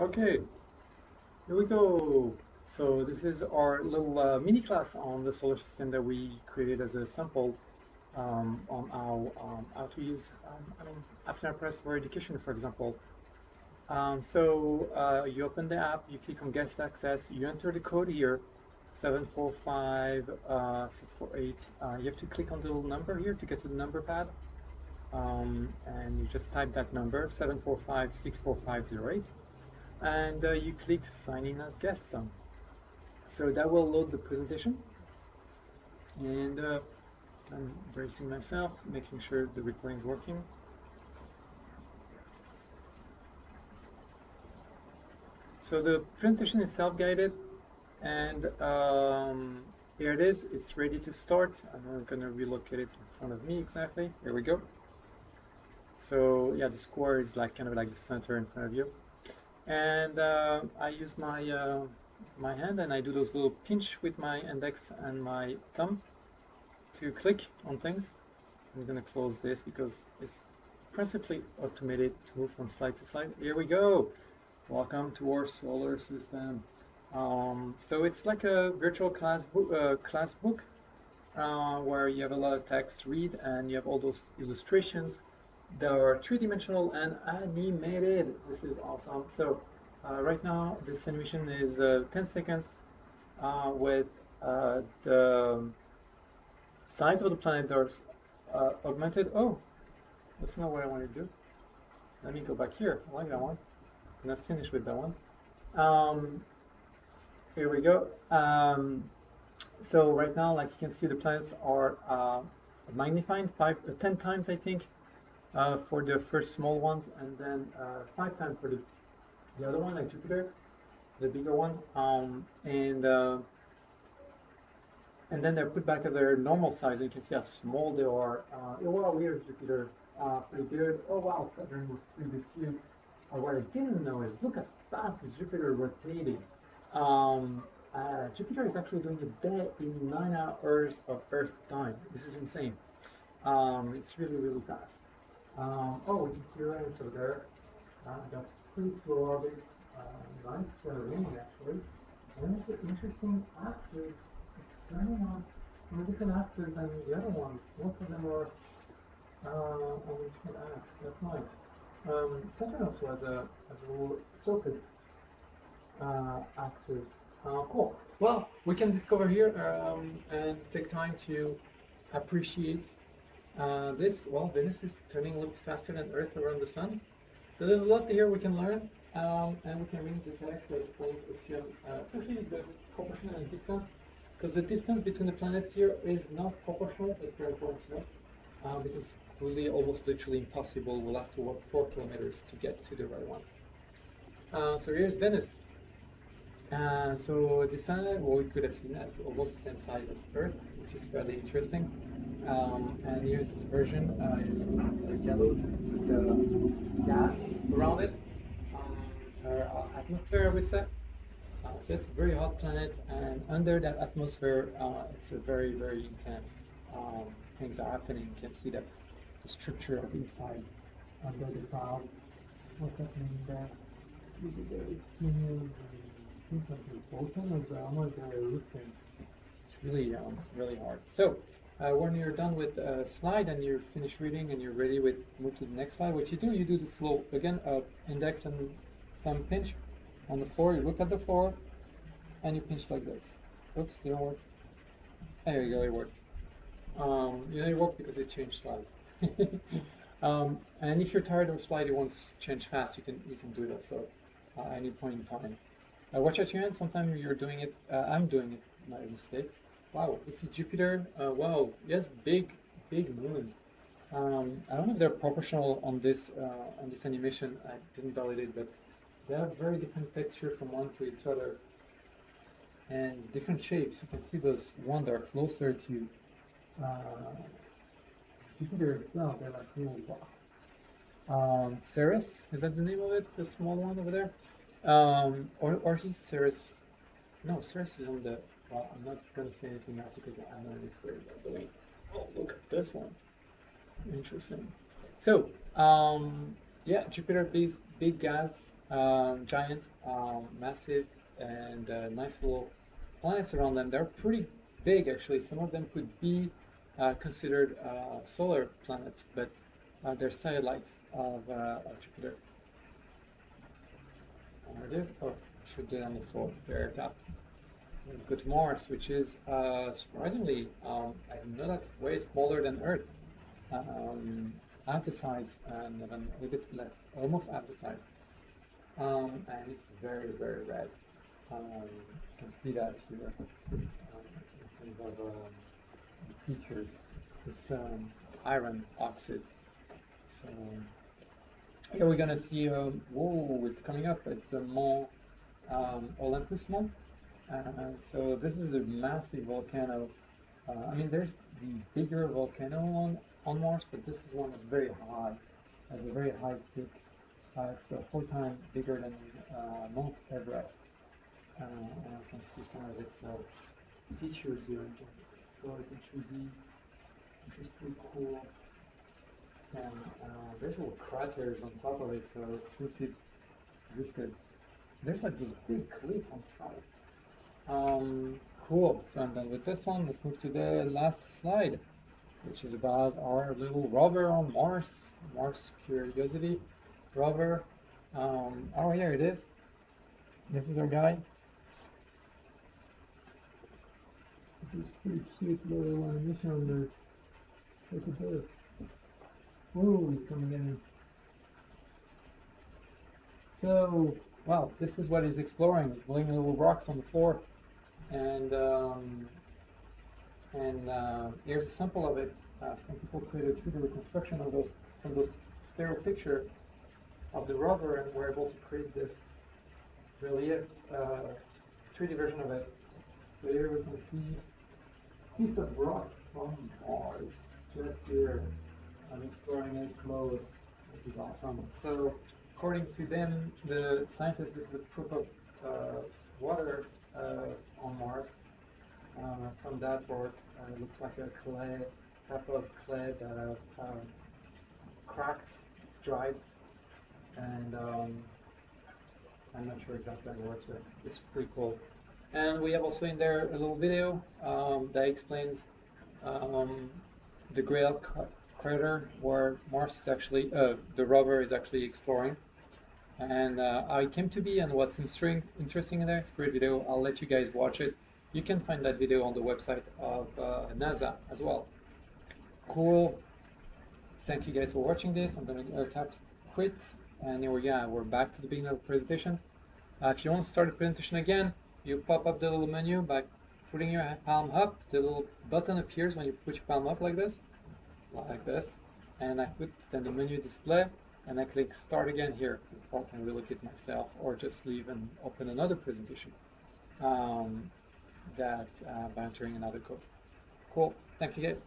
Okay, here we go. So this is our little uh, mini class on the solar system that we created as a sample um, on how, um, how to use um, I mean, AfterPress for education, for example. Um, so uh, you open the app, you click on Guest Access, you enter the code here, 745648. Uh, uh, you have to click on the little number here to get to the number pad. Um, and you just type that number, 745 and uh, you click sign in as guest. So that will load the presentation. And uh, I'm bracing myself, making sure the recording is working. So the presentation is self-guided and um, here it is, it's ready to start. I'm going to relocate it in front of me exactly. Here we go. So yeah, the square is like kind of like the center in front of you and uh, I use my uh, my hand and I do those little pinch with my index and my thumb to click on things. I'm gonna close this because it's principally automated to move from slide to slide. Here we go. Welcome to our solar system. Um, so it's like a virtual class book, uh, class book uh, where you have a lot of text to read and you have all those illustrations they are three-dimensional and animated. This is awesome. So uh, right now this animation is uh, 10 seconds uh, with uh, the size of the planet uh, augmented. Oh, that's not what I want to do. Let me go back here. I like that one. I'm not finished with that one. Um, here we go. Um, so right now, like you can see, the planets are uh, magnified five, 10 times, I think uh, for the first small ones, and then uh, five times for the, the other one, like Jupiter, the bigger one. Um, and uh, and then they're put back at their normal size. And you can see how small they are. Uh, oh wow, weird Jupiter, uh, pretty good. Oh wow, Saturn looks pretty good too. Uh, what I didn't know is look how fast is Jupiter rotating. Um, uh, Jupiter is actually doing a day in nine hours of Earth time. This is insane. Um, it's really, really fast. Um, oh, we can see Uranus over there. Uh, that's pretty slow orbit. Uh, nice uh, actually. And it's an interesting axis. Turning on, a different axis than the other ones. Most of them are uh, on different axis. That's nice. Um, Saturn also has a, has a little tilted uh, axis. Uh, cool. Well, we can discover here um, and take time to appreciate uh, this, well, Venus is turning a little bit faster than Earth around the Sun. So there's a lot here we can learn, um, and we can read the text that explains uh, especially the proportion and distance, because the distance between the planets here is not proportional, that's very know, uh, because it's really almost literally impossible. We'll have to walk four kilometers to get to the right one. Uh, so here's Venus. Uh, so this side, well, we could have seen that, almost the same size as Earth, which is fairly interesting. Um, and here's this version uh, is yellow, the gas around it, um, our atmosphere, I would say. Uh, so it's a very hot planet, and under that atmosphere, uh, it's a very, very intense. Um, things are happening. You can see that the structure of the inside under the clouds. What's happening there? The is almost erupting. It's really, um, really hard. So uh, when you're done with a slide and you're finished reading and you're ready with move to the next slide, what you do, you do the slow, again, uh, index and thumb pinch on the floor. You look at the floor and you pinch like this. Oops, didn't work. There you go, it worked. Um, you know, it worked because it changed slides. um, and if you're tired of a slide, you want to change fast, you can you can do that. So uh, any point in time. Uh, watch out your hands. Sometimes you're doing it. Uh, I'm doing it. A mistake. Wow, this is Jupiter. Uh, wow, yes, big, big moons. Um, I don't know if they're proportional on this uh, on this animation. I didn't validate, but they have very different texture from one to each other, and different shapes. You can see those one that are closer to uh, Jupiter itself. They're like little blocks. Um, Ceres is that the name of it? The small one over there, um, or or is Ceres? No, Ceres is on the well, I'm not going to say anything else because I'm not an expert the way. Oh, look at this one. Interesting. So, um, yeah, Jupiter is big gas um, giant, um, massive, and uh, nice little planets around them. They're pretty big, actually. Some of them could be uh, considered uh, solar planets, but uh, they're satellites of, uh, of Jupiter. There it is. Oh, should do it on the floor. There, top. Let's go to Mars, which is uh, surprisingly, um, I know that's way smaller than Earth. Um, size and even a little bit less, almost size. Um, and it's very, very red. Um, you can see that here um, in terms of um, features. It's um, iron oxide. So here we're gonna see, um, whoa, it's coming up. It's the Mont um, Olympus Mont. Uh, so this is a massive volcano. Uh, I mean, there's the bigger volcano on, on Mars, but this is one that's very high, has a very high peak. Uh, it's a four times bigger than uh, Mount Everest. Uh, and I can see some of its features here. You can explore it in 3D, which is pretty cool. And there's little craters on top of it, so since it existed, there's like this big cliff on side. Um, cool. So I'm done with this one. Let's move to the last slide, which is about our little rover on Mars, Mars Curiosity rover. Um, oh, here it is. This is our guy. This is pretty cute little animation on this. Look at this. Whoa, he's coming in. So, well, this is what he's exploring. He's blowing little rocks on the floor and um, and uh, here's a sample of it. Uh, some people created a 3D reconstruction of those from those stereo picture of the rover, and were able to create this relief uh, 3D version of it. So here we can see a piece of rock from Mars just here. I'm exploring it close. This is awesome. So according to them, the scientists, this is a proof of uh, water on Mars. Uh, from that work, uh, it looks like a clay, of clay that has um, cracked, dried, and um, I'm not sure exactly how it works, but it's pretty cool. And we have also in there a little video um, that explains um, the Gale crater where Mars is actually, uh, the rover is actually exploring and uh, how it came to be and what's interesting in there. It's a great video. I'll let you guys watch it. You can find that video on the website of uh, NASA as well. Cool. Thank you guys for watching this. I'm going to tap quit. And here we go. We're back to the beginning of the presentation. Uh, if you want to start the presentation again, you pop up the little menu by putting your palm up. The little button appears when you put your palm up like this, like this. And I put then the menu display and I click start again here or I can relocate myself or just leave and open another presentation um, that uh, by entering another code. Cool. Thank you guys.